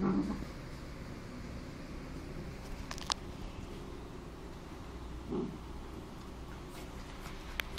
음.